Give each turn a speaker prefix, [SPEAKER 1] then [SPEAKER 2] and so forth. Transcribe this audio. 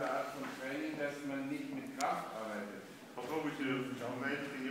[SPEAKER 1] bestimmte Art von Training, dass man nicht mit Kraft arbeitet.
[SPEAKER 2] Ich